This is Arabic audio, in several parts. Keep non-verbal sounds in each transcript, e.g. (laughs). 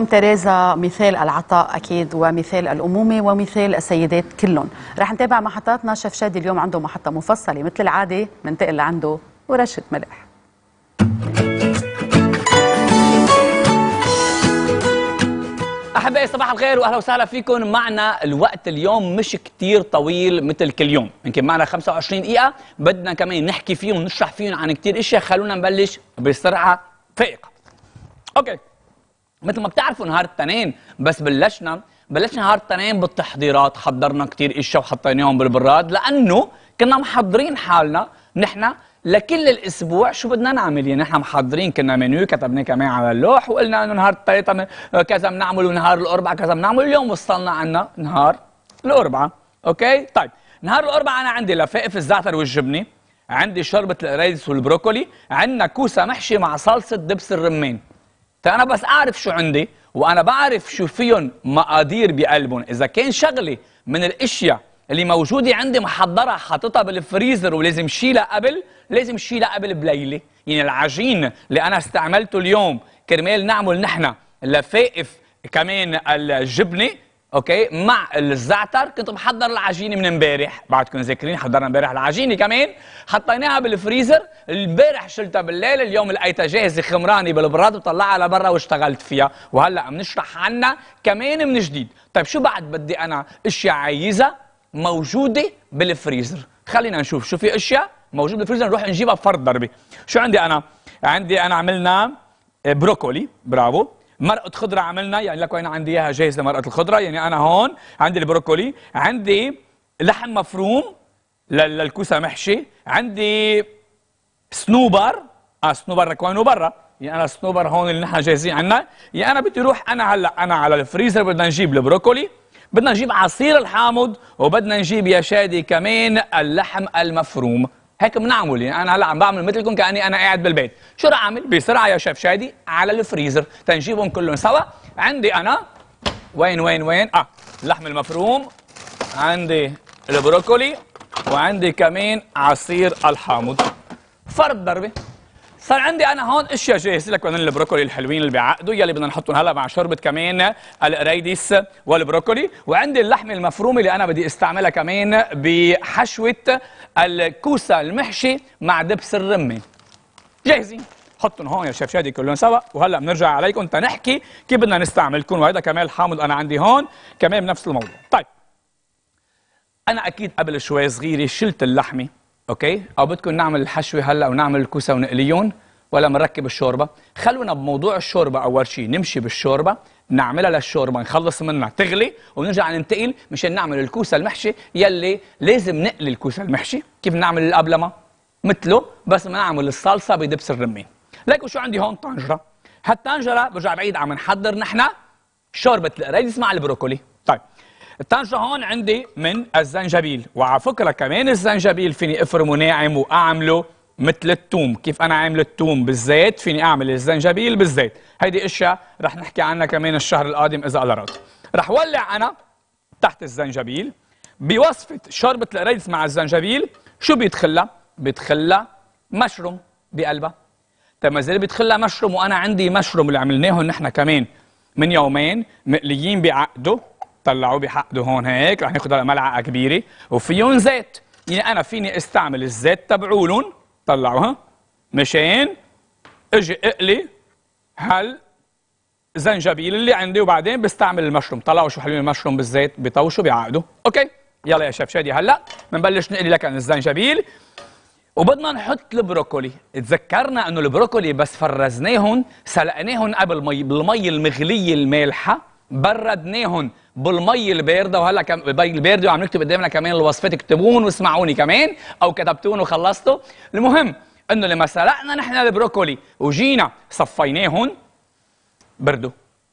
الأم تيريزا مثال العطاء أكيد ومثال الأمومة ومثال السيدات كلهم. رح نتابع محطاتنا. شيف شادي اليوم عنده محطة مفصلة. مثل العادة منتقل لعنده ورشة ملح. أحبائي صباح الخير واهلا وسهلا فيكم. معنا الوقت اليوم مش كتير طويل مثل كل يوم. يمكن معنا 25 دقيقة. بدنا كمان نحكي فيهم ونشرح فيهم عن كتير إشياء. خلونا نبلش بسرعة فائقة. okay. مثل ما بتعرفوا نهار التنين بس بلشنا بلشنا نهار التنين بالتحضيرات حضرنا كتير اشياء وحطيناهم بالبراد لأنه كنا محضرين حالنا نحن لكل الأسبوع شو بدنا نعمل؟ يعني نحن محضرين كنا منيو كتبناه كمان على اللوح وقلنا إنه نهار الثلاثاء كذا بنعمل ونهار الاربعاء كذا بنعمل اليوم وصلنا عنا نهار الاربعاء okay؟ طيب نهار الاربعاء أنا عندي لفائف الزعتر والجبنة عندي شوربة القريدس والبروكولي عندنا كوسة محشي مع صلصة دبس الرمان فأنا بس أعرف شو عندي وأنا بعرف شو فيهم مقادير بقلبهم. إذا كان شغله من الأشياء اللي موجودة عندي محضرها حاططها بالفريزر ولازم شيلها قبل لازم شيلها قبل بليلة. يعني العجين اللي أنا استعملته اليوم كرمال نعمل نحن لفائف كمان الجبنة okay؟ مع الزعتر. كنت محضر العجينة من امبارح. بعدكم ذاكرين حضرنا امبارح العجينة كمان. حطيناها بالفريزر. امبارح شلتها بالليل. اليوم لقيتها جاهزة خمراني بالبراد وطلعها لبرا واشتغلت فيها. وهلأ بنشرح عنها كمان من جديد. طيب شو بعد بدي أنا أشياء عايزها موجودة بالفريزر؟ خلينا نشوف. شو في أشياء موجودة بالفريزر؟ نروح نجيبها بفرد ضربة. شو عندي أنا؟ عندي أنا عملنا بروكولي. برافو. مرقه خضرة عملنا يعني لك وين عندي إياها جاهزه مرقه الخضرة يعني أنا هون عندي البروكولي عندي لحم مفروم للكوسة محشي عندي سنوبر آه سنوبر لك وينه برا يعني أنا سنوبر هون اللي نحن جاهزين عنا يعني أنا بدي أروح أنا هلا أنا على الفريزر بدنا نجيب البروكولي بدنا نجيب عصير الحامض وبدنا نجيب يا شادي كمان اللحم المفروم. هيك بنعمل. يعني أنا هلأ عم بعمل مثلكم كأني أنا قاعد بالبيت. شو رح أعمل؟ بسرعة يا شيف شادي على الفريزر. تنجيبهم كلهم سوا. عندي أنا وين وين وين؟ آه اللحم المفروم عندي البروكولي وعندي كمان عصير الحامض. فرد ضربة. صار عندي أنا هون أشياء جاهزه لك من البروكولي الحلوين اللي بيعقدوا يلي بدنا نحطهم هلا مع شوربة كمان القريديس والبروكولي. وعندي اللحمة المفرومة اللي أنا بدي أستعملها كمان بحشوة الكوسة المحشي مع دبس الرمة. جاهزين؟ حطهم هون يا شيف شادي كلهم سوا. وهلا بنرجع عليكم تنحكي كيف بدنا نستعملكم. وهذا كمان الحامض أنا عندي هون كمان بنفس الموضوع. طيب أنا أكيد قبل شوي صغيرة شلت اللحمة. أوكي؟ أو بدكم نعمل الحشوه هلأ ونعمل الكوسه ونقليهم ولا بنركب الشوربة؟ خلونا بموضوع الشوربة أول شيء نمشي بالشوربة نعملها للشوربة نخلص منها تغلي ونرجع ننتقل مشان نعمل الكوسة المحشي يلي لازم نقلي الكوسة المحشي. كيف نعمل القبلمه مثله بس بنعمل الصلصة بدبس الرمان ليكوا شو عندي هون؟ طنجرة. هالطنجرة برجع بعيد عم نحضر نحن شوربة القريدس مع البروكولي. طيب. الطنجره هون عندي من الزنجبيل. وعلى فكرة كمان الزنجبيل فيني أفرمه ناعم وأعمله مثل الثوم كيف أنا عامل الثوم بالزيت؟ فيني أعمل الزنجبيل بالزيت. هيدي أشياء رح نحكي عنها كمان الشهر القادم إذا الله راد رح ولع أنا تحت الزنجبيل بوصفة شوربه القريدس مع الزنجبيل. شو بيدخلها بيدخلها مشروم بقلبها. طيب ما زال بيدخلها مشروم وأنا عندي مشروم اللي عملناهم نحن كمان من يومين مقليين بعقده. طلعوه بحقده هون هيك رح ناخذ ملعقة كبيرة. وفيهم زيت. يعني أنا فيني أستعمل الزيت تبعولن؟ طلعوها مشان إجي إقلي هال زنجبيل اللي عندي وبعدين بستعمل المشروم. طلعوا شو حلوين المشروم بالزيت بطوشوا بعقده أوكي؟ يلا يا شيف شادي هلأ بنبلش نقلي لك عن الزنجبيل. وبدنا نحط البروكولي. تذكرنا إنه البروكولي بس فرزناهم سلقناهم قبل مي بالمي المغلية المالحة بردناهم بالمي البارده وهلا كم بالمي البارده وعم نكتب قدامنا كمان الوصفات اكتبون واسمعوني كمان أو كتبتون وخلصتوا. المهم إنه لما سلقنا نحن البروكولي وجينا صفيناهم بردوا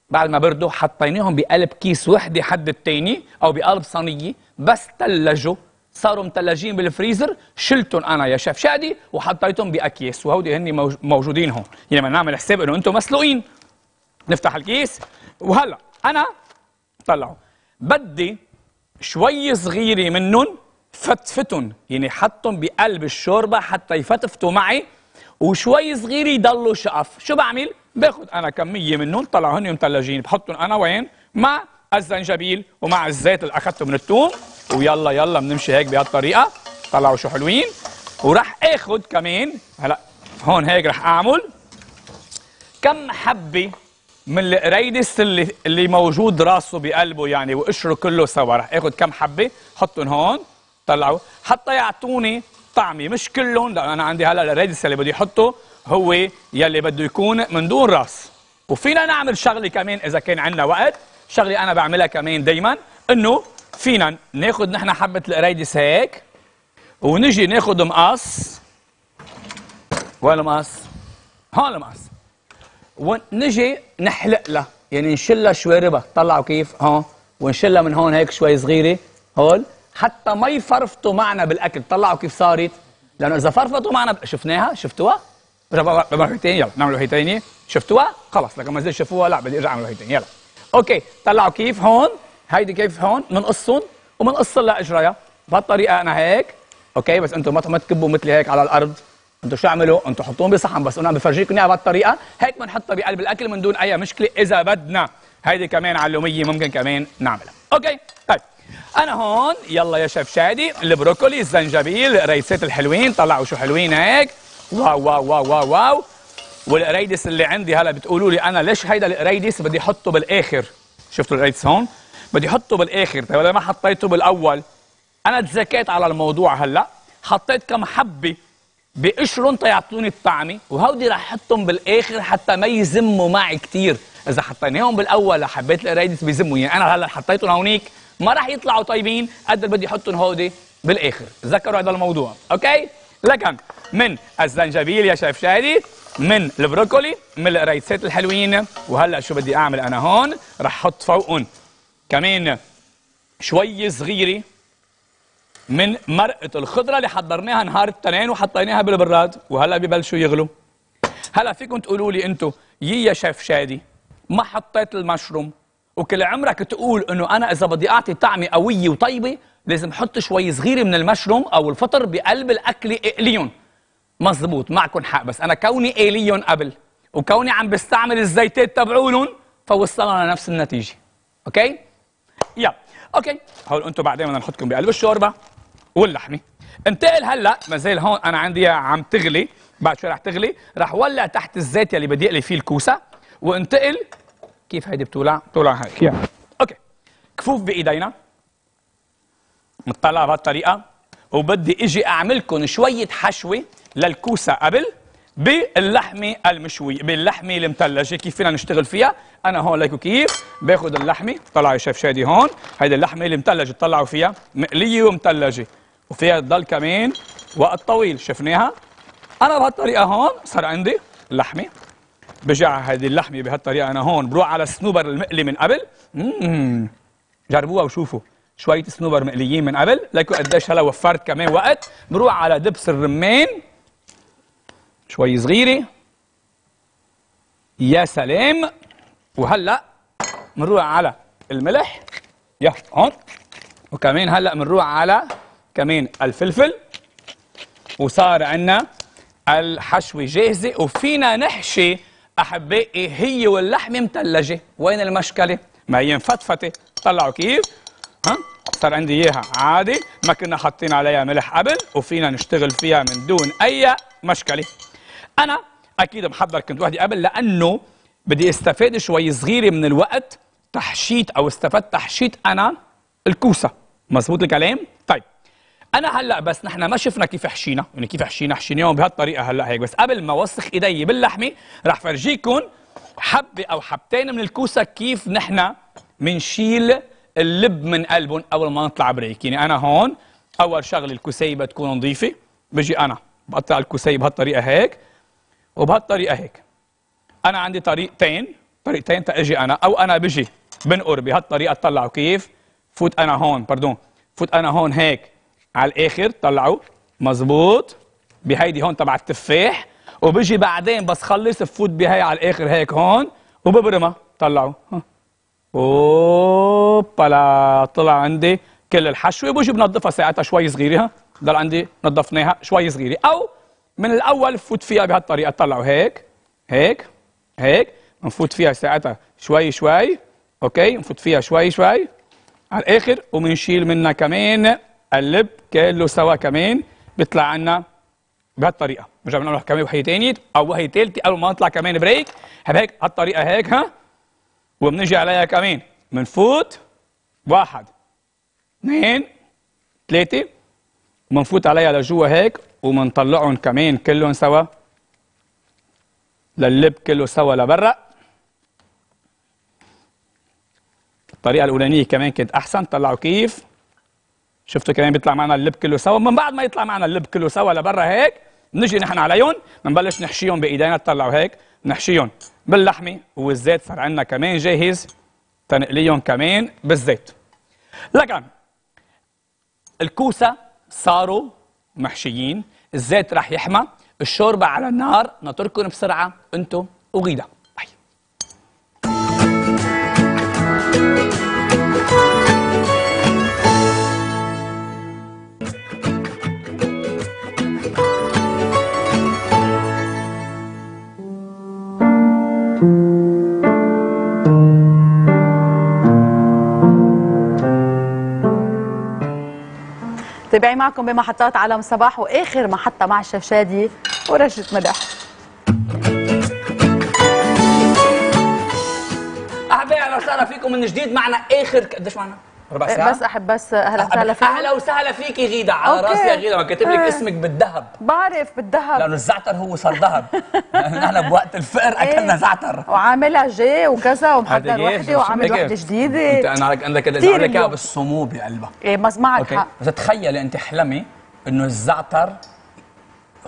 بعد ما بردوا حطيناهم بقلب كيس وحدة حد التاني أو بقلب صينية بس ثلجوا صاروا مثلجين بالفريزر. شلتهم أنا يا شيف شادي وحطيتهم بأكياس. وهودي هن موجودين هون. يعني بدنا نعمل حساب إنه أنتم مسلوقين. نفتح الكيس. وهلا أنا طلعوا. بدي شوي صغيرة منهم فتفتن. يعني حطهم بقلب الشوربة حتى يفتفتوا معي وشوي صغير يضلوا شقف. شو بعمل؟ باخذ أنا كمية منهم طلعهم مثلجين بحطهم أنا وين؟ مع الزنجبيل ومع الزيت اللي اخذته من الثوم ويلا يلا بنمشي هيك بهالطريقة. طلعوا شو حلوين. وراح اخذ كمان هلا هون هيك راح أعمل كم حبة من القريدس اللي اللي موجود راسه بقلبه يعني وقشره كله سوا. رح اخذ كم حبة حطهم هون طلعوا. حتى يعطوني طعمه مش كلهم لأن أنا عندي هلأ القريدس اللي بدي أحطه هو يلي بده يكون من دون راس. وفينا نعمل شغلة كمان إذا كان عندنا وقت شغلة أنا بعملها كمان دائما إنه فينا ناخذ نحن حبة القريدس هيك ونجي ناخذ مقص وين المقص؟ هون المقص ونجي نحلق لها يعني نشلها شواربها طلعوا كيف؟ ها؟ ونشلها من هون هيك شوي صغيرة. هول. حتى ما يفرفطوا معنا بالأكل. طلعوا كيف صارت لأنه إذا فرفطوا معنا. شفناها؟ شفتوها؟ بمرة ثانية يلا نعمل هي ثانية شفتوها؟ خلص لكن ما زال شافوها لا بدي أرجع أعمل هي ثانية يلا. okay. طلعوا كيف؟ هون. هيدي كيف؟ هون. بنقصهم وبنقص لها اجريها بهالطريقه أنا هيك. okay؟ بس أنتم ما تكبوا مثلي هيك على الأرض. أنتوا شو اعملوا؟ أنتوا حطوهم بصحن بس أنا عم بفرجيكم إياها بهالطريقه هيك بنحطها بقلب الأكل من دون أي مشكلة إذا بدنا. هيدي كمان معلومية ممكن كمان نعملها. okay؟ طيب. أنا هون يلا يا شيف شادي البروكولي الزنجبيل القريدسات الحلوين طلعوا شو حلوين هيك. wow wow wow wow wow. والقريدس اللي عندي هلا بتقولوا لي أنا ليش هيدا القريدس بدي احطه بالآخر؟ شفتوا القريدس هون؟ بدي احطه بالآخر. طيب ما حطيته بالأول. أنا تذاكيت على الموضوع هلا. حطيت كم حبة بقشرهم تيعطوني الطعمه وهودي رح احطهم بالآخر حتى ما يزموا معي كثير إذا حطيناهم بالأول الحبيت القريدس بيزموا. يعني أنا هلا حطيتهم هونيك ما رح يطلعوا طيبين قد بدي احطهم هودي بالآخر. تذكروا هذا الموضوع. okay؟ لكن من الزنجبيل يا شيف شادي من البروكولي من القريدسات الحلوين. وهلا شو بدي أعمل أنا هون؟ رح أحط فوقهم كمان شوي صغيرة. من مرقه الخضرة اللي حضرناها نهار التنين وحطيناها بالبراد. وهلا ببلشوا يغلوا. هلا فيكم تقولوا لي أنتم يي يا شيف شادي ما حطيت المشروم. وكل عمرك تقول إنه أنا إذا بدي أعطي طعمة قوية وطيبة لازم أحط شوي صغيرة من المشروم أو الفطر بقلب الاكله اقليهم مزبوط معكم حق بس أنا كوني قاليهم قبل وكوني عم بستعمل الزيتات تبعولهم فوصلنا لنفس النتيجة. okay؟ يلا. okay. هول أنتم بعدين بدنا نحطكم بقلب الشوربة. واللحمة. انتقل هلا ما زال هون أنا عندي عم تغلي بعد شوي رح تغلي رح ولع تحت الزيت يلي بدي أقلي فيه الكوسة وانتقل. كيف هيدي بتولع؟ بتولع هيك. يعني. أوكي. كفوف بإيدينا. مطلع بهالطريقه وبدي إجي اعملكم شوية حشوة للكوسة قبل باللحمة المشوية باللحمة المثلجة. كيف فينا نشتغل فيها؟ أنا هون ليكو كيف؟ باخذ اللحمة. طلع يا شيف شادي هون. هيدي اللحمة المثلجة طلعوا فيها مقلية ومثلجة. وفيها تضل كمان وقت طويل. شفناها؟ أنا بهالطريقه هون صار عندي اللحمه بجع هذه اللحمة بهالطريقة أنا هون بروح على السنوبر المقلي من قبل. مم. جربوها وشوفوا. شوية سنوبر مقليين من قبل. ليكو قديش هلا وفرت كمان وقت. بروح على دبس الرمان. شوي صغيرة. يا سلام. وهلأ بنروح على الملح. يا هون. وكمان هلأ بنروح على كمان الفلفل. وصار عندنا الحشوة جاهزة. وفينا نحشي احبائي هي واللحمة مثلجه وين المشكلة؟ ما هي مفتفته طلعوا كيف؟ ها؟ صار عندي إياها عادي. ما كنا حاطين عليها ملح قبل وفينا نشتغل فيها من دون أي مشكلة. أنا أكيد محضر كنت وحدي قبل لأنه بدي استفاد شوي صغيرة من الوقت. تحشيت أو استفدت تحشيت أنا الكوسة. مزبوط الكلام؟ طيب. أنا هلأ بس نحن ما شفنا كيف حشينا. يعني كيف حشينا؟ حشيناهم بهالطريقة هلأ هيك. بس قبل ما اوسخ إيدي باللحمة رح فرجيكم حبة أو حبتين من الكوسة كيف نحن بنشيل اللب من قلبهم أول ما نطلع بريك يعني أنا هون أول شغلة الكوسيه بتكون نظيفة. بجي أنا بقطع الكوسيه بهالطريقة هيك وبهالطريقة هيك. أنا عندي طريقتين طريقتين يا بجي أنا أو أنا بجي بنقر بهالطريقة تطلعوا. كيف؟ فوت أنا هون pardon فوت أنا هون هيك. على الآخر طلعوا مزبوط بهيدي هون تبع التفاح وبجي بعدين بس خلص بفوت بهي على الآخر هيك هون وببرمها طلعوا. hopla طلع عندي كل الحشوة. بجي بنظفها ساعتها شوي صغيرة ضل عندي نظفناها شوي صغيرة. أو من الأول فوت فيها بهالطريقة. طلعوا هيك هيك هيك. بنفوت فيها ساعتها شوي شوي. okay؟ نفوت فيها شوي شوي. على الآخر وبنشيل منها كمان قلب كله سوا كمان بيطلع عنا بهالطريقة. بنرجع بنعمل كمان وحده ثانية أو وحده ثالثه قبل ما نطلع كمان break هيك هالطريقة هيك ها؟ وبنجي عليها كمان. بنفوت واحد اثنين ثلاثة. وبنفوت عليها لجوا هيك وبنطلعهم كمان كلهم سوا. للب كله سوا لبرا. الطريقة الأولانية كمان كانت أحسن طلعوا كيف؟ شفتوا كمان بيطلع معنا اللب كله سوا. من بعد ما يطلع معنا اللب كله سوا لبرا هيك بنجي نحن عليهم بنبلش نحشيهم بإيدينا. تطلعوا هيك نحشيهم باللحمة والزيت. صار عندنا كمان جاهز تنقليهم كمان بالزيت. لكن الكوسة صاروا محشيين الزيت رح يحمى الشوربة على النار نتركهم بسرعة أنتم وغيدا. باي تابعي معكم بمحطات عالم صباح وآخر محطة مع الشيف شادي ورشة ملح أحبائي أهلا وسهلا فيكم من جديد معنا آخر قديش معنا؟ ربع ساعة بس احب بس أهلا وسهلا فيك أهلا وسهلا فيكي غيدا على okay. راسي يا غيدا ما كاتب لك آه. اسمك بالذهب بعرف بالذهب لأنه الزعتر هو صار ذهب نحن بوقت الفقر (laughs) أكلنا إيه. زعتر وعاملها جي وكذا ومحضر شو وعامل؟ وحده انت جديدة أنا عندك اليوم. بالصمو بقلبها إيه بس معك حق بس تخيلي أنت احلمي إنه الزعتر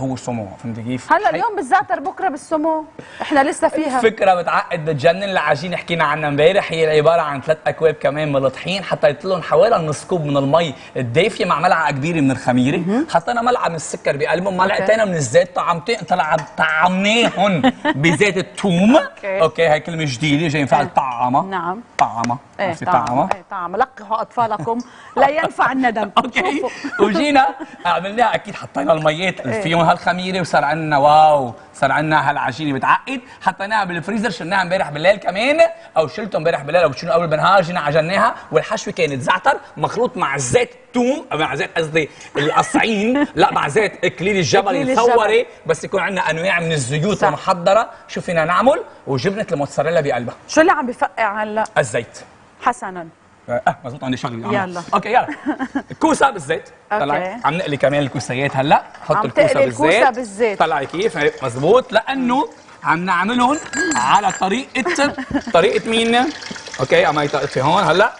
هو صمو فهمتي كيف؟ هلا اليوم بالزعتر بكره بالسمو إحنا لسه فيها فكرة بتعقد بتجنن العجينة حكينا عنها امبارح هي عبارة عن ثلاث أكواب كمان من الطحين حتى يطلعوا حوالي نص كوب من المي الدافية مع ملعقة كبيرة من الخميرة حطينا ملعقة من السكر بقلبهم ملعقتين من الزيت طعمتين طلع طعمناهم (laughs) بزيت الثوم. okay هاي كلمة جديدة جاي ينفع. طعمة نعم. طعمة إيه عرفتي طعم. طعمة؟ إيه طعم. لقحوا أطفالكم. لا ينفع الندم. (laughs) okay. وجينا. عملناها. أكيد حطينا الميات إيه. فيهم هالخميرة وصار عندنا wow. صار عندنا هالعجينة. بتعقد. حطيناها بالفريزر. شلناها امبارح بالليل كمان. أو شلته امبارح بالليل. أو شلنا قبل بالنهار جينا عجناها. والحشوة كانت زعتر. مخلوط مع زيت توم. أو مع زيت قصدي القصعين. لا مع زيت اكليل الجبل الثوري. بس يكون عندنا أنواع من الزيوت صح. محضره شو فينا نعمل؟ وجبنة الموتزاريلا بقلبها. شو اللي عم بفقع هلا؟ الزيت. حسنا. آه مزبوط عندي شغله يلا. okay يلا. الكوسة بالزيت. طلعي عم نقلي كمان الكوسيات هلا. حط الكوسة بالزيت الكوسة بالزيت. طلعي كيف؟ هي مزبوط لأنه عم نعملهم على طريقه (laughs) طريقة مين؟ okay عم يطقطي هون هلا.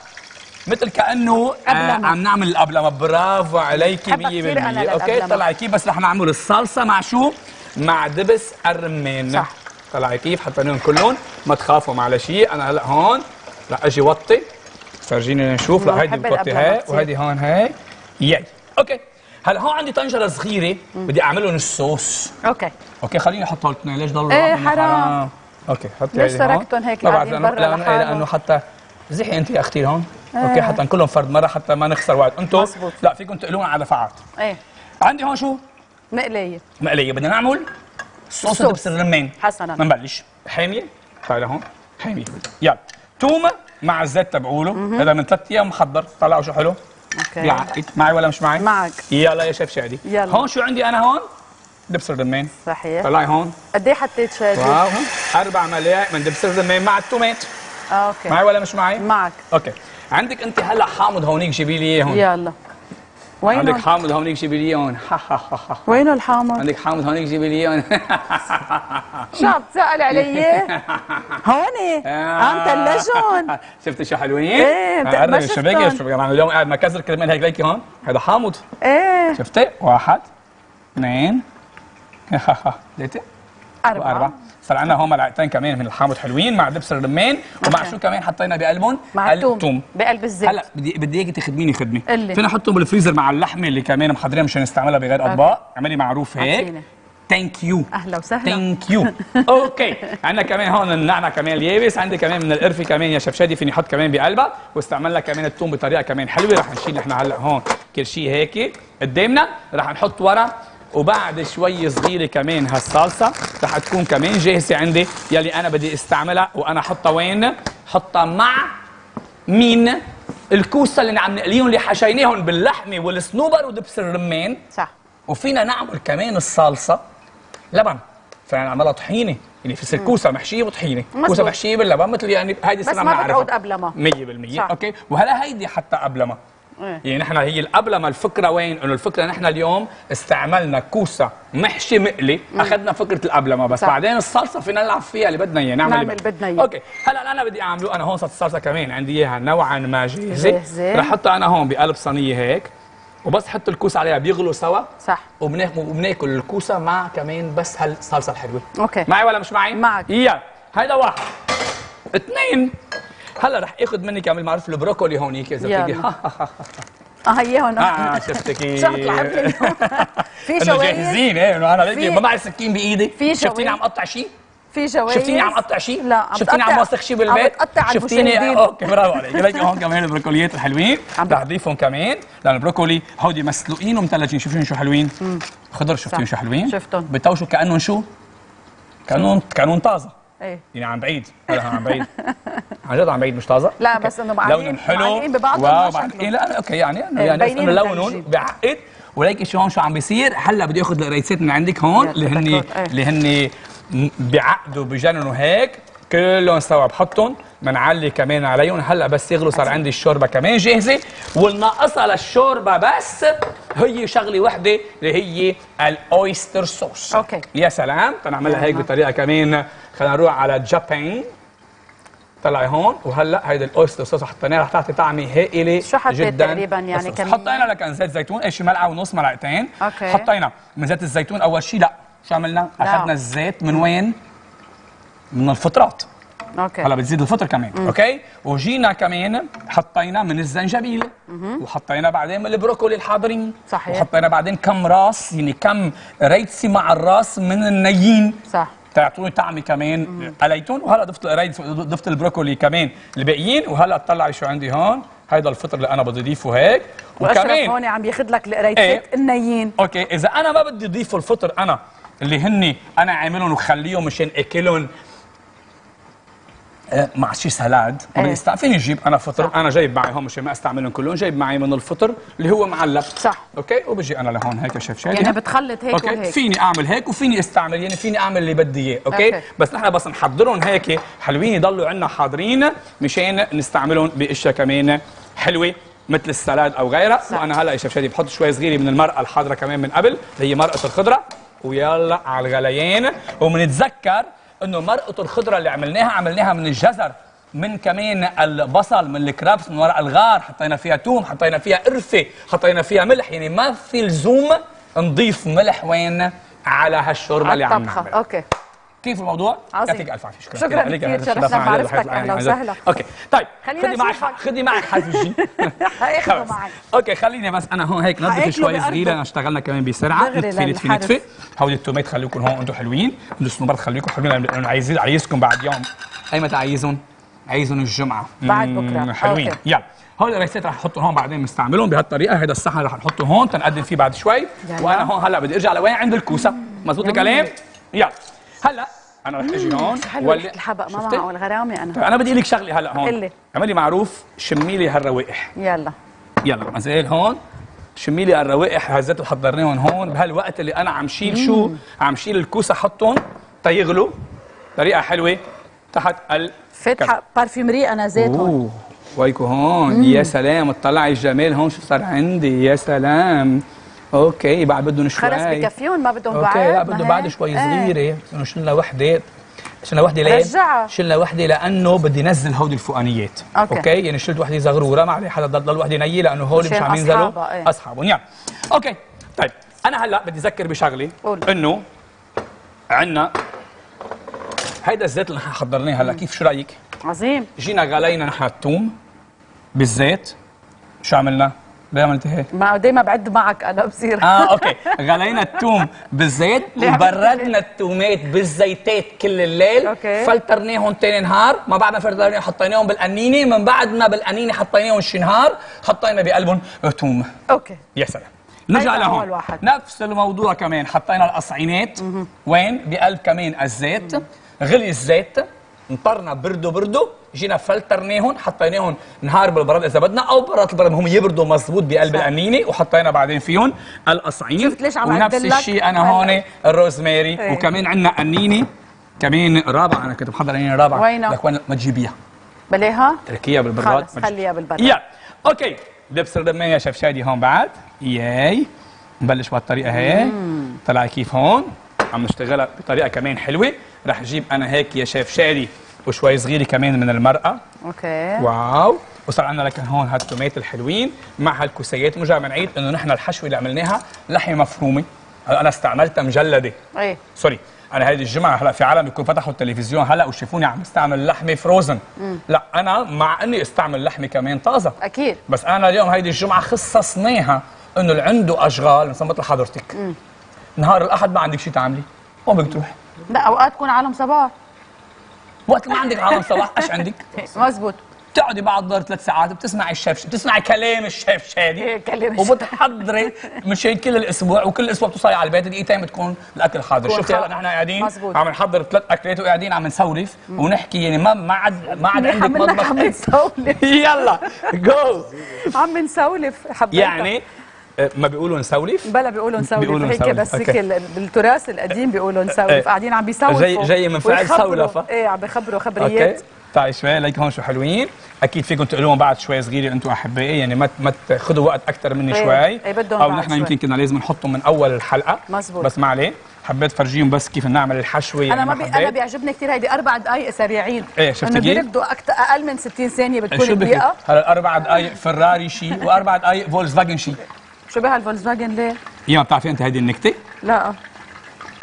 مثل كأنه آه. عم نعمل القبلمه برافو عليكي 100% بحبها كتير أنا okay. طلعي كيف؟ بس رح نعمل الصلصة مع شو؟ مع دبس الرمان صح. طلعي كيف؟ حطيناهم كلهم. ما تخافوا على شيء. أنا هلا هون. لا أجي وطي. فرجيني نشوف. لا هيدي القبلمة هاي. وهيدي هون هاي. ياي. okay. هلا هون عندي طنجرة صغيرة. بدي أعملهم الصوص. okay. okay خليني أحط هول الاثنين ليش ضلوا إيه، منهم حرام. okay حطي ليش. تركتهم هيك؟ ما بعرف لأنه لأنه, حتى زحي أنت يا أختي هون. okay حتى كلهم فرد مرة حتى ما نخسر وقت أنتم. لا فيكم تقلون على دفعات. إيه. عندي هون شو؟ مقلية. مقلية. بدنا نعمل صوص صوص. دبس الرمان حسنا بنبلش حامية؟ تعال هون. حامية. يلا. توم مع الزيت تبعوله. هذا من ثلاث أيام محضر طلعوا شو حلو؟ okay. معي ولا مش معي؟ معك. يلا يا شيف شادي. يلا. هون شو عندي أنا هون؟ دبس الرمان. صحيح. طلعي هون. قد إيه حطيت شادي؟ wow. أربع ملاعق من دبس الرمان مع التومات. okay. معي ولا مش معي؟ معك. okay. عندك أنت هلأ حامض هونيك جيبي لي اياه هون؟ يلا. وينه عندك حامض هونيك جيبي لي اياه هون؟ (laughs) وينه الحامض؟ عندك حامض هونيك جيبي لي اياه هون؟ (laughs) (laughs) شو عم تسأل علي؟ هون عم تلجون شفتي شو حلوين؟ إيه، آه، ما الشباك. الشباك أنا اليوم قاعد مكسر كرمال هيك ليكي هون. هذا حامض. إيه. شفتي؟ واحد اثنين (laughs) ثلاثة. وأربعة أربعة. صار عندنا هون ملعقتين كمان من الحامض حلوين مع دبس الرمان. ومع. شو كمان حطينا بقلبهم؟ مع قلب الثوم بقلب الزيت. هلا بدي بدي إياكي تخدميني خدمة. فينا نحطهم بالفريزر مع اللحمة اللي كمان محضرينها مشان نستعملها بغير أطباق. اعملي معروف هيك. thank you أهلا وسهلا. thank you okay عندنا كمان هون النعنع كمان اليابس عندي كمان من القرفة كمان يا شيف شادي فيني أحط كمان بقلبها واستعملنا كمان الثوم بطريقة كمان حلوة رح نشيل نحن هلأ هون كل شيء هيك. قدامنا رح نحط ورا وبعد شوي صغيرة كمان هالصلصة رح تكون كمان جاهزة عندي يلي أنا بدي استعملها وأنا حطها وين؟ حطها مع مين؟ الكوسة اللي عم نقليهم اللي حشيناهم باللحمة والصنوبر ودبس الرمان. صح. وفينا نعمل كمان الصلصة. لبن. فينا نعملها طحينة. يعني في الكوسه محشية وطحينة. كوسة محشية باللبن. مثل يعني هيدي بس صرنا ما بتعود قبلمة 100% صح. okay؟ وهلا هيدي حتى قبلها إيه. يعني نحن هي القبلمة ما. الفكرة وين؟ إنه الفكرة نحن اليوم استعملنا كوسة محشي مقلي، أخذنا فكرة القبلمة بس صح. بعدين الصلصة فينا نلعب فيها اللي بدنا إياه. نعمل نعمل اللي بدنا إياه. okay، هلا أنا بدي أعمله. أنا هون صارت الصلصة كمان. عندي إياها نوعا ما جاهزة. رح أحطها أنا هون بقلب صينية هيك. وبس حط الكوسة عليها بيغلوا سوا. صح. وبناكل الكوسة مع كمان بس هالصلصة الحلوة. okay. معي ولا مش معي؟ معك. يلا هيدا واحد. اثنين. هلا رح آخذ منك عمل معروف البروكولي هونيك إذا. بتيجي. (laughs) آه هي هون. آه شفتك. (laughs) شو هتلعب لي؟ (laughs) اليوم؟ في انه شوايز جاهزين إيه أنا ما معي سكين بإيدي. في شفتيني شوايز. عم قطع شيء في شوايز شفتيني عم قطع شيء؟ لا عم شفتيني عم بتقطع- وسخ شيء عم بالبيت بتقطع على شفتيني. okay برافو عليك. (laughs) ليك هون كمان البروكوليات الحلوين. عم رح اضيفهم كمان لأن البروكولي هودي مسلوقين ومثلجين. شوفين شو حلوين؟ خضر شفتين صح. شو حلوين؟ شفتهم. بتوشوا كأنهم شو؟ كانهم كأنهم طازة. إيه. يعني عن بعيد. هلا عن بعيد. عن جد عن بعيد مش طازة؟ لا. بس إنه معلقين- لونهم حلو ببعضهم. wow،. إيه لا okay يعني انه إيه، يعني إنه لونهم. بعقد. وليك شو هون شو عم بيصير؟ هلأ بدي أخذ القريدسات من عندك هون اللي هن إيه. اللي هن بعقدوا بجننوا هيك كلهم سوا بحطهم بنعلي كمان عليهم. هلأ بس يغلوا صار عندي الشوربة كمان جاهزة. والناقصه للشوربة بس هي شغلة وحدة اللي هي ال oyster sauce. okay. يا سلام. تنعملها هيك. بطريقة كمان. خلينا نروح على جابان طلعي هون. وهلأ هيدي ال oyster sauce حطيناها رح تعطي طعمة هائلة شو حطيت جدا. تقريباً؟ يعني كمية؟ حطينا لكن زيت زيتون. إيش ملعقة ونص ملعقتين. okay. حطينا من زيت الزيتون. أول شيء لأ شو عملنا؟ أخذنا الزيت من وين؟ من الفطرات. okay. هلا بتزيد الفطر كمان okay؟ وجينا كمان حطينا من الزنجبيل وحطينا بعدين من البروكولي الحاضرين صحيح. وحطينا بعدين كم راس يعني كم قريدس مع الراس من النيين. صح. تعطوني طعمه كمان. قليتون وهلا ضفت القريدس ضفت البروكولي كمان الباقيين وهلا طلعي شو عندي هون؟ هيدا الفطر اللي أنا بدي اضيفه هيك. وكمان هون عم ياخذ لك القريدسات إيه. النيين. okay إذا أنا ما بدي اضيف الفطر أنا اللي هني أنا عاملهم وخليهم مشان أكلهم آه، مع شي salade إيه. فيني أجيب أنا فطر صح. أنا جايب معي هون مشان ما أستعملهم كلهم جايب معي من الفطر اللي هو معلب صح. okay وبجي أنا لهون هيك شايف شادي يعني بتخلط هيك okay وهيك فيني أعمل هيك وفيني أستعمل يعني فيني أعمل اللي بدي إياه okay؟, okay. okay بس نحن بس نحضرهم هيك حلوين يضلوا عندنا حاضرين مشان نستعملهم بأشياء كمان حلوة مثل ال salade أو غيرها. وأنا هلأ يا شيف شادي بحط شوي صغيرة من المرقة الحاضرة كمان من قبل اللي هي مرقة الخضرة ويلا على الغليان. وبنتذكر إنه مرقة الخضرة اللي عملناها عملناها من الجزر من كمان البصل من الكرابس من ورق الغار حطينا فيها توم حطينا فيها قرفة حطينا فيها ملح. يعني ما في لزوم نضيف ملح وين على هالشوربة اللي عم نعملها okay. كيف الموضوع؟ يعطيك ألف عافية. شكرا. شكراً لك. كثير، شرفنا عن جد. وسهلا. okay. طيب خلينا خدي معك. خدي معك هاخده خلص. معي (laughs) okay خليني بس أنا هون هيك نظف شوي. صغيره اشتغلنا كمان بسرعة. نتفي نتفي. نتفي هودي التومات خليكم هون. أنتم حلوين. الصنوبر خليكم حلوين. لأنه عايزين عايزكم بعد يوم. أي متى عايزهم؟ عايزهم الجمعة. بعد مم، بكرة. حلوين. يلا. هول الريسات رح نحطهم هون بعدين بنستعملهم بهالطريقة هذا الصحن رح نحطه هون. تنقدم فيه بعد شوي. وأنا هون هلا بدي أرجع لوين؟ عند الكوسة. مزبوط الكلام؟ يلا. هلا أنا رح أجي هون. حلو ولي- الحبق ما؟ معه والغرامه أنا. طيب أنا بدي لك شغلة هلا هون. قلي. اعملي معروف شمي لي هالروائح. يلا. يلا مازال هون. شمي لي الروائح هزات اللي حضرناهم هون. بهالوقت اللي أنا عم شيل شو؟ عم شيل الكوسة حطهم. تيغلوا طريقة حلوة. تحت ال فاتحة بارفيومري أنا زيت هون. ويكو هون. يا سلام اطلعي الجمال هون شو صار عندي؟ يا سلام. أوكي بعد بدهم شوي خلص بكفيهم ما بدهم بعد أوكي لا ما بده هيك؟ بعد شوي إيه. صغيرة إنه شلنا وحدة شلنا وحدة ليه؟ رجعها. شلنا وحدة لأنه بدي نزل هودي الفوقانيات أوكي. أوكي يعني شلت وحدة زغرورة ما عليه حدا ضل وحدة نية لأنه هول مش عم ينزلوا إيه. أصحابهم يعني okay طيب أنا هلأ بدي أذكر بشغله. إنه عندنا هيدا الزيت اللي نحن حضرناه هلأ كيف شو رأيك؟ عظيم جينا غلينا نحن الثوم بالزيت شو عملنا؟ ليه عملتي هيك؟ ما دايما بعد معك أنا بصير. آه (laughs) okay. غلينا الثوم بالزيت عملت وبردنا الثومات بالزيتات كل الليل. okay. فلترناهم تاني نهار. ما بعد ما فلترناهم حطيناهم بالقنينه من بعد ما بالقنينه حطيناهم شي نهار حطينا بقلبهم ثوم أوكي. يا سلام. نرجع لهون. نفس الموضوع كمان. حطينا القصعينات. وين؟ بقلب كمان الزيت. غلي الزيت. انطرنا بردوا بردوا جينا فلترناهم حطيناهم نهار بالبرد إذا بدنا أو برات البرد هم يبردوا مزبوط بقلب. القنينه وحطينا بعدين فيهم القصعين شفت ليش عم ونفس؟ الشيء أنا. هون الروزماري. إيه. وكمان عندنا قنينه كمان رابعة أنا كنت محضر قنينه رابعة. وينها؟ لك وين ما تجيبيها. بلاها؟ تركيها بالبراد خلص خليها بالبراد. يلا. okay. دبس الرمايه شاف شادي هون بعد. ياي. نبلش بهالطريقه هيك. طلع كيف هون؟ عم نشتغلها بطريقة كمان حلوة. رح أجيب أنا هيك يا شيف شادي وشوي صغيرة كمان من المرقه okay. wow. وصار عندنا لك هون هالتومات الحلوين مع هالكوسيات. مرجع بنعيد إنه نحن الحشوة اللي عملناها لحمه مفرومة. هلا أنا استعملتها مجلدة. إيه. sorry. أنا هذه الجمعة هلا في عالم بيكون فتحوا التلفزيون هلا وشافوني عم استعمل لحمة فروزن لا أنا مع إني استعمل لحمة كمان طازة. أكيد. بس أنا اليوم هيدي الجمعة خصصناها إنه اللي عنده أشغال. مثل حضرتك. نهار الأحد ما عندك شيء تعملي. وين بدك تروحي؟ لا أوقات تكون عالم صباح. وقت ما عندك عالم صباح إيش عندك؟ (laughs) مزبوط. بتقعدي بعد دور ثلاث ساعات بتسمعي الشيف بتسمعي كلام الشيف شادي إيه، كلام. وبتحضري مشان كل الأسبوع وكل أسبوع بتوصلي على البيت دقيقتين بتكون الأكل حاضر شفتي هلا. نحن قاعدين مزبوط. عم نحضر ثلاث أكلات وقاعدين عم نسولف ونحكي يعني ما ما عاد ما عاد عندك لك عم مطبخ. نسولف. (laughs) يلا جو عم نسولف حبيتها. يعني ما بيقولوا نسولف بلا بيقولوا نسولف بيقولوا هيك نسولف. بس هيك okay. ال- بالتراث القديم بيقولوا إيه. نسولف قاعدين عم بيسولفوا جاي- جاي من فعل. سولفة. إيه عم بيخبروا okay خبريات تعي شوي ليك هون شو حلوين أكيد فيكم تقولوا لهم بعد شوي صغيرة أنتم أحبائي يعني ما ما تاخذوا وقت أكثر مني إيه، شوي إيه، بدهم أو نحن شوي. يمكن كنا لازم نحطهم من أول الحلقة مزبوط. بس ما عليه حبيت فرجيهم بس كيف نعمل الحشوة يعني أنا ما بي... أنا. بيعجبني كثير هيدي أربع دقائق سريعين إيه، شفتي إنه كيف؟ بيركضوا أكتر أقل من 60 ثانية بتكون شو بها الدقيقه هلا أربع دقائق فراري شيء وأربع دقائق فولكس فاجن شيء شو بها الفولكس فاجن ليه؟ يا بتعرفي أنت هيدي النكتة لا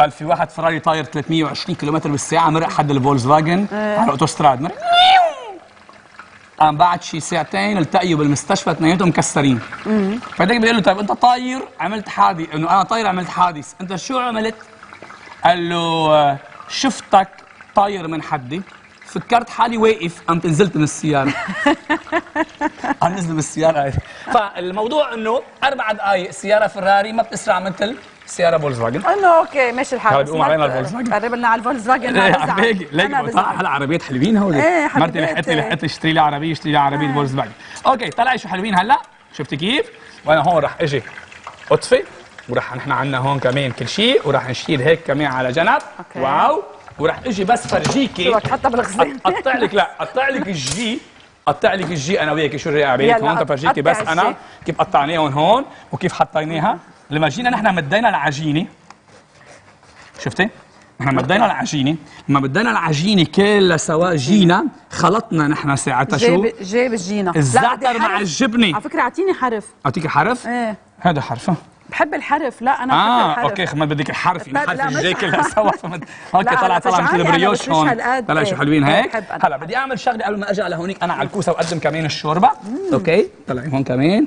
قال في واحد فراري طاير 320 كم بالساعة مرق حد الفولكس فاجن إيه. على الأوتوستراد مرق قام بعد شي ساعتين التقيوا بالمستشفى اثنيناتهم مكسرين فهيداك بيقول له طيب أنت طاير عملت حادث إنه أنا طاير عملت حادث أنت شو عملت؟ قال له شفتك طاير من حدي فكرت حالي واقف قمت نزلت من السيارة. (laughs) قام نزل من السيارة. فالموضوع إنه أربع دقائق سيارة فراري ما بتسرع مثل سيارة فولكس فاجن إنه okay ماشي الحال ما علينا الفولكس فاجن. قرب لنا على الفولكس فاجن إيه ما بزعل. هلا عربيات حلوين هول. إيه، مرتي حبيت. لحقت لي لحقت اشتري لي عربية اشتري لي عربية فولكس فاجن أوكي طلعي شو حلوين هلا؟ شفتي كيف؟ وأنا هون رح إجي اطفي ورح نحن عندنا هون كمان كل شيء ورح نشيل هيك كمان على جنب. أوكي. واو. ورح أجي بس فرجيكي. تحطها بالغسيل قطع لك لا قطع لك الجي قطع لك الجي. أنا وياك شو الرقعه بينك هون تفرجيكي بس أنا. كيف قطعناهم هون وكيف حطيناها. لما جينا نحن مدينا العجينة. شفتي؟ نحن مدينا العجينة. لما بدينا العجينة كلها سوا جينا خلطنا نحن ساعتها شو؟ جايب جايب الجينا الزعتر مع. الجبنة. على فكرة أعطيني حرف. أعطيك حرف؟ إيه. هذا حرف بحب الحرف. لا أنا بحب آه الحرف. أوكي ما بدك الحرف. لا، لا، حرف مش الجي كلها. سوا أوكي طلع طلع مثل البريوش هون. طلع شو. حلوين هيك؟ بحب. هلا بدي أعمل شغلة قبل ما أجي على هونيك. أنا على الكوسة وأقدم كمان الشوربة. أوكي طلعي هون كمان.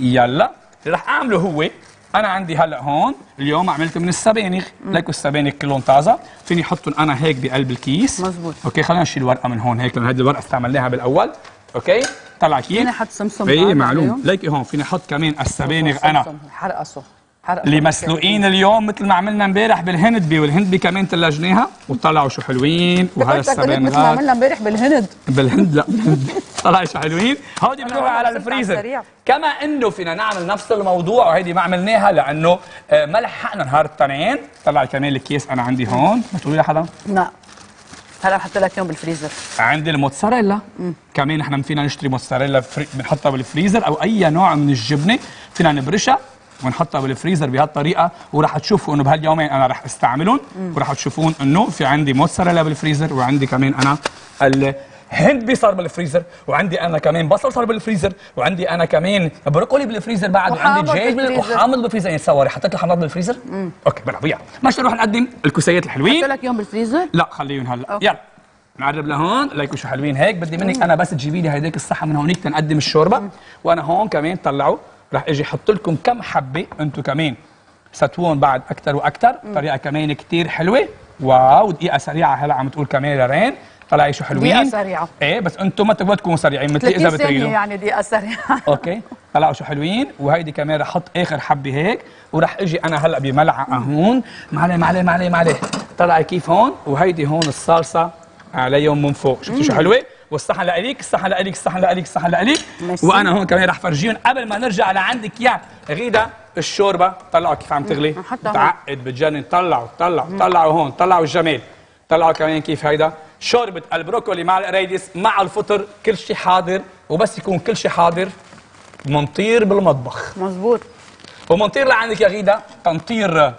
يلا. اللي رح أعمله هو أنا عندي هلا هون اليوم عملت من السبانخ ليكوا السبانخ كلهم طازة. فيني احطهم أنا هيك بقلب الكيس. مزبوط. أوكي خلينا نشيل ورقة من هون هيك لأن هذه الورقة استعملناها بالأول. أوكي طلع كيف؟ فيني أحط سمسم اي بعد معلوم؟ ليكي هون فيني أحط كمان السبانخ أنا. سمسم. حرقصوا حرقصوا اللي مسلوقين اليوم مثل ما عملنا امبارح بالهندبي والهندبي كمان ثلجناها وطلعوا شو حلوين وهذا قلت مثل ما عملنا امبارح بالهند. بالهند؟ لا بالهند. طلعوا شو حلوين. هودي بنروح على الفريزر. كما إنه فينا نعمل نفس الموضوع وهيدي ما عملناها لأنه آه، ما لحقنا نهار التنين طلع كمان الكيس أنا عندي هون. ما تقولي لحدا؟ لا. هلا بحط لك إياهم بالفريزر. عندي الموتزاريلا. كمان نحن فينا نشتري موتزاريلا فري... بنحطها بالفريزر أو أي نوع من الجبنة. فينا نبرشها ونحطها بالفريزر بهالطريقة وراح تشوفوا إنه بهاليومين أنا راح أستعملهم وراح تشوفون إنه في عندي موتزاريلا بالفريزر وعندي كمان أنا الهندبي صار بالفريزر وعندي أنا كمان بصل صار بالفريزر وعندي أنا كمان بروكولي بالفريزر بعد وعندي دجاج. وحامض بالفريزر. يعني تصوري حطيت الحماض بالفريزر؟ okay بلا يلا. ماشي نروح نقدم الكوسيات الحلوين. لك إياهم بالفريزر؟ لا خليهم هلا. يلا. نقرب لهون ليكوا شو حلوين هيك. بدي منك أنا بس تجيبي لي هيديك الصحن من هونيك تنقدم الشوربة. وأنا هون كمان طلعوا. رح إجي أحط لكم كم حبة أنتم كمان. ستوون بعد أكثر وأكثر طريقة كمان كتير حلوة. wow دقيقة سريعة هلا عم تقول كمان لرين طلعي شو حلوين. دقيقة سريعة. إيه بس أنتم ما تبغوا تكونوا سريعين مثل 30 إذا بتريدوا. يعني دقيقة سريعة. (laughs) أوكي. طلعوا شو حلوين وهيدي كمان رح أحط آخر حبة هيك ورح إجي أنا هلأ بملعقة هون. معلي معلي معلي معلي طلعي كيف هون؟ وهيدي هون الصلصة عليهم من فوق. شفتوا شو حلوة؟ والصحن لإليك الصحن لإليك الصحن لإليك الصحن لإليك. ميرسي. وأنا هون كمان رح فرجيهم. قبل ما نرجع لعندك يا غيدا الشوربة. طلعوا كيف عم تغلي. نحطها هون. تعقد بتجنن طلعوا طلعوا طلعوا هون. طلعوا الجمال. طلعوا كمان كيف هيدا. شوربة البروكولي مع القريدس مع الفطر كل شيء حاضر وبس يكون كل شيء حاضر. منطير بالمطبخ. مزبوط ومنطير لعندك يا غيدا؟ تنطير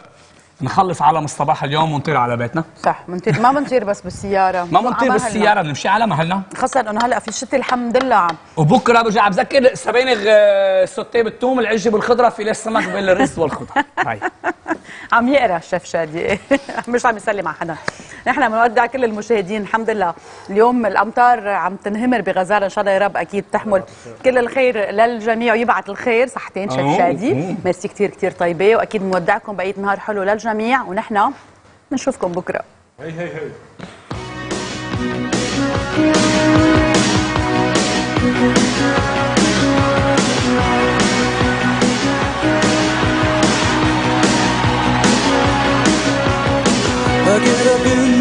نخلص علم الصباح اليوم ونطير على بيتنا. صح منطير. ما بنطير بس بالسيارة. ما بنطير على بالسيارة بنمشي على مهلنا. خاصه إنه هلأ في الشتاء الحمد لله عم. وبكرة برجع بذكر سبانغ آه، سوتيه بالثوم العجة بالخضرة في السمك بين الرز والخضرة. (laughs) هاي. عم يقرأ الشيف شادي. (laughs) مش عم يسلم على حدا. نحن بنودع كل المشاهدين الحمد لله. اليوم الأمطار عم تنهمر بغزاله إن شاء الله يا رب أكيد تحمل كل الخير للجميع ويبعث الخير. صحتين شيف. شادي. ميرسي كثير كثير طيبة. وأكيد مودعكم بقية نهار حلو للجميع. ونحن بنشوفكم بكرة. I get up in